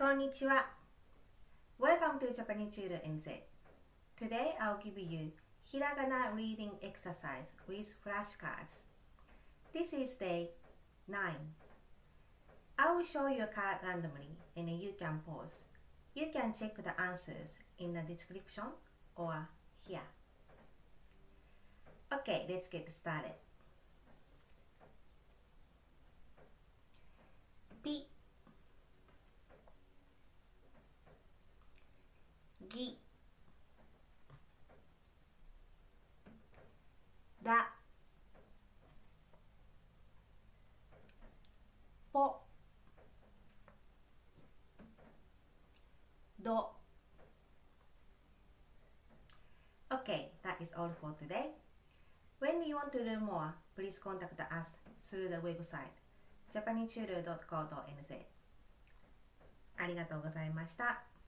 Konnichiwa. Welcome to Japanese Judo Today I'll give you hiragana reading exercise with flashcards. This is day 9. I will show you a card randomly and you can pause. You can check the answers in the description or here. Okay, let's get started. らぽど Okay, that is all for today. When you want to learn more, please contact us through the website japanese.co.nz ありがとうございました。